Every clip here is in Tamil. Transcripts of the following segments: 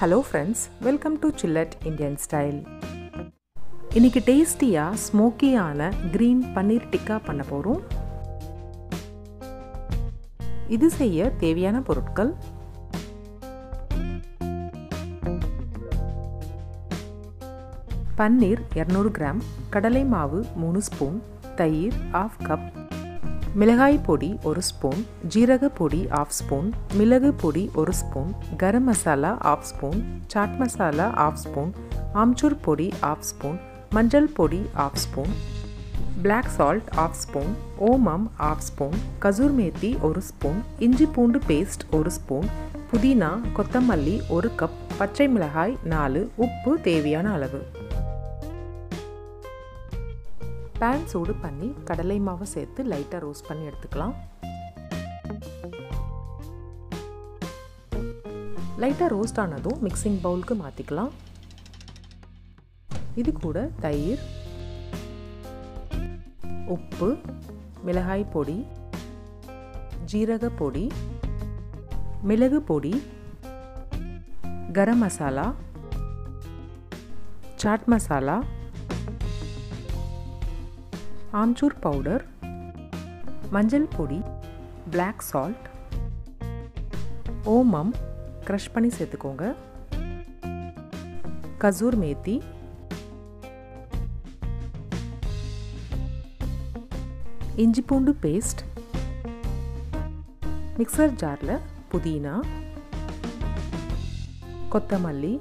ஹலோ ஃப்ரெண்ட்ஸ் வெல்கம் டு சில்லட் இந்தியன் ஸ்டைல் இன்னைக்கு டேஸ்டியாக ஸ்மோக்கியான க்ரீன் பன்னீர் டிக்கா பண்ண போகிறோம் இது செய்ய தேவையான பொருட்கள். பன்னீர் இரநூறு கிராம் கடலை மாவு மூணு ஸ்பூன் தயிர் ஆஃப் கப் மிளகாய் பொடி ஒரு ஸ்பூன் ஜீரக பொடி ஆஃப் ஸ்பூன் மிளகு பொடி ஒரு spoon garam masala half spoon chaat masala half spoon amchur பொடி ஆஃப் ஸ்பூன் மஞ்சள் பொடி half spoon black salt half spoon ஓமம் ஆஃப் ஸ்பூன் கசூர் மேத்தி ஒரு ஸ்பூன் இஞ்சி பூண்டு பேஸ்ட் ஒரு ஸ்பூன் புதினா கொத்தமல்லி ஒரு கப் பச்சை மிளகாய் நாலு உப்பு தேவையான அளவு. பேன் சூடு பண்ணி கடலை மாவை சேர்த்து லைட்டாக ரோஸ்ட் பண்ணி எடுத்துக்கலாம். லைட்டாக ரோஸ்ட் ஆனதும் மிக்சிங் பவுலுக்கு மாற்றிக்கலாம் இது கூட தயிர் உப்பு மிளகாய் பொடி ஜீரக பொடி மிளகு பொடி கரம் மசாலா சாட் மசாலா ஆம்ச்சூர் பவுடர் மஞ்சள் பொடி பிளாக் சால்ட் ஓமம் க்ரஷ் பண்ணி சேர்த்துக்கோங்க. கசூர் மேத்தி இஞ்சி பூண்டு பேஸ்ட் மிக்சர் ஜாரில் புதினா கொத்தமல்லி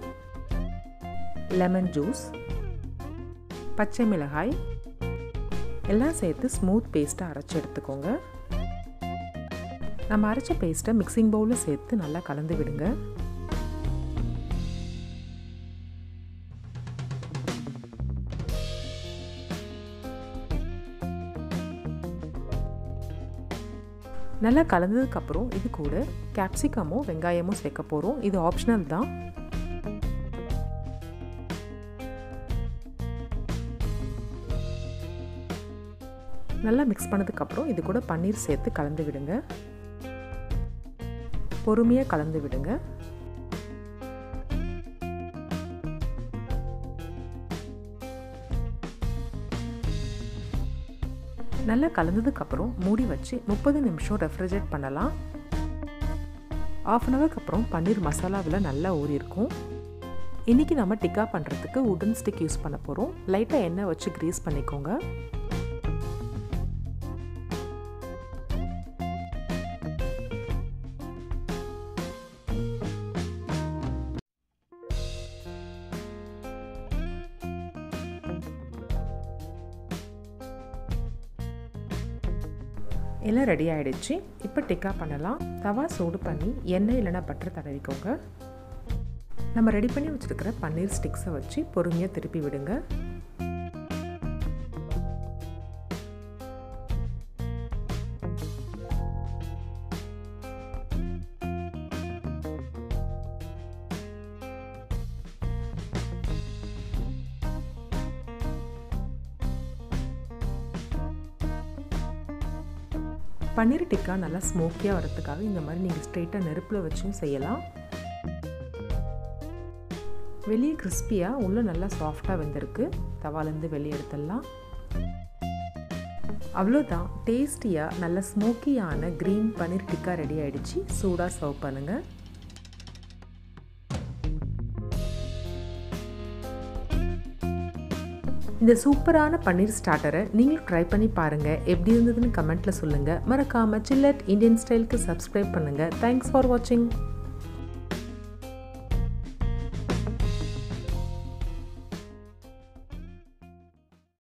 லெமன் ஜூஸ் பச்சை மிளகாய் எல்லாம் சேர்த்து ஸ்மூத் பேஸ்ட்டை அரைச்சி எடுத்துக்கோங்க. நம்ம அரைச்ச பேஸ்ட்டை மிக்சிங் பவுலில் சேர்த்து நல்லா கலந்து விடுங்க. நல்லா கலந்ததுக்கப்புறம் இது கூட கேப்சிகமும் வெங்காயமும் சேர்க்க போகிறோம் இது ஆப்ஷனல் தான். நல்லா மிக்ஸ் பண்ணதுக்கப்புறம் இது கூட பன்னீர் சேர்த்து கலந்து விடுங்க. பொறுமையாக கலந்து விடுங்க. நல்லா கலந்ததுக்கப்புறம் மூடி வச்சு முப்பது நிமிஷம் ரெஃப்ரிஜரேட் பண்ணலாம். ஆஃப் அன் ஹவருக்கு அப்புறம் பன்னீர் மசாலாவில் நல்லா ஊறியிருக்கும் இன்றைக்கி நம்ம டிக்கா பண்ணுறதுக்கு உடன் ஸ்டிக் யூஸ் பண்ண போகிறோம் லைட்டாக எண்ணெய் வச்சு க்ரீஸ் பண்ணிக்கோங்க. எல்லாம் ரெடி ஆகிடுச்சு இப்போ டிக்கா பண்ணலாம். தவா சூடு பண்ணி எண்ணெய் இல்லைனா பட்டர் தடவிக்கோங்க. நம்ம ரெடி பண்ணி வச்சுருக்கிற பன்னீர் ஸ்டிக்ஸை வச்சு பொறுமையாக திருப்பி விடுங்க. பன்னீர் டிக்கா நல்லா ஸ்மோக்கியாக வரத்துக்காக இந்த மாதிரி நீங்கள் ஸ்ட்ரெயிட்டாக நெருப்பில் வச்சும் செய்யலாம். வெளியே கிறிஸ்பியாக உள்ளே நல்லா சாஃப்டாக வெந்திருக்கு. தவாலேருந்து வெளியே எடுத்துடலாம். அவ்வளோதான் டேஸ்டியாக நல்ல ஸ்மோக்கியான க்ரீன் பன்னீர் டிக்கா ரெடி ஆகிடுச்சு சூடாக சர்வ் பண்ணுங்கள் இந்த சூப்பரான பன்னீர் ஸ்டார்டரை நீங்களும் ட்ரை பண்ணி பாருங்கள் எப்படி இருந்ததுன்னு கமெண்ட்டில் சொல்லுங்கள் மறக்காமல் சில்லட் இந்தியன் ஸ்டைலுக்கு சப்ஸ்கிரைப் பண்ணுங்கள் தேங்க்ஸ் ஃபார் வாட்சிங்